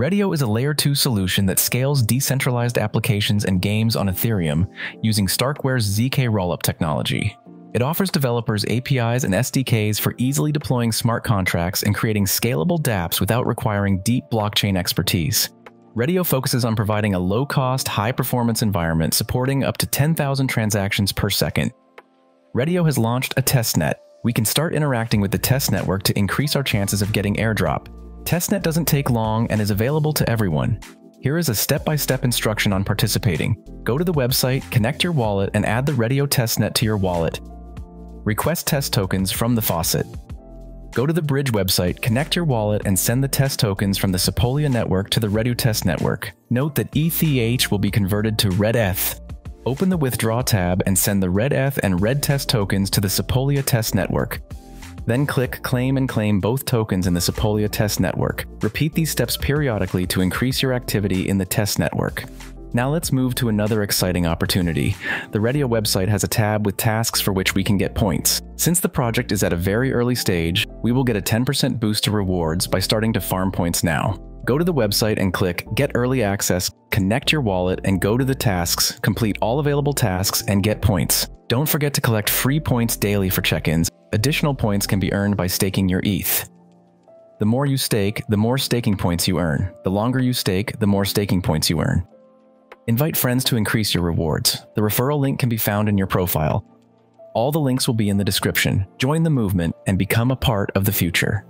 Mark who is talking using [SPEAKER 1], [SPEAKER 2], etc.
[SPEAKER 1] Reddio is a layer 2 solution that scales decentralized applications and games on Ethereum using Starkware's ZK rollup technology. It offers developers APIs and SDKs for easily deploying smart contracts and creating scalable dApps without requiring deep blockchain expertise. Reddio focuses on providing a low-cost, high-performance environment supporting up to 10,000 transactions per second. Reddio has launched a testnet. We can start interacting with the test network to increase our chances of getting airdrop. Testnet doesn't take long and is available to everyone. Here is a step-by-step instruction on participating. Go to the website, connect your wallet, and add the Reddio testnet to your wallet. Request test tokens from the faucet. Go to the Bridge website, connect your wallet, and send the test tokens from the Sepolia network to the Reddio test network. Note that ETH will be converted to RedETH. Open the Withdraw tab and send the RedETH and Red Test tokens to the Sepolia test network. Then click Claim and claim both tokens in the Sepolia test network. Repeat these steps periodically to increase your activity in the test network. Now let's move to another exciting opportunity. The Reddio website has a tab with tasks for which we can get points. Since the project is at a very early stage, we will get a 10% boost to rewards by starting to farm points now. Go to the website and click Get Early Access, connect your wallet, and go to the tasks, complete all available tasks, and get points. Don't forget to collect free points daily for check-ins. Additional points can be earned by staking your ETH. The more you stake, the more staking points you earn. The longer you stake, the more staking points you earn. Invite friends to increase your rewards. The referral link can be found in your profile. All the links will be in the description. Join the movement and become a part of the future.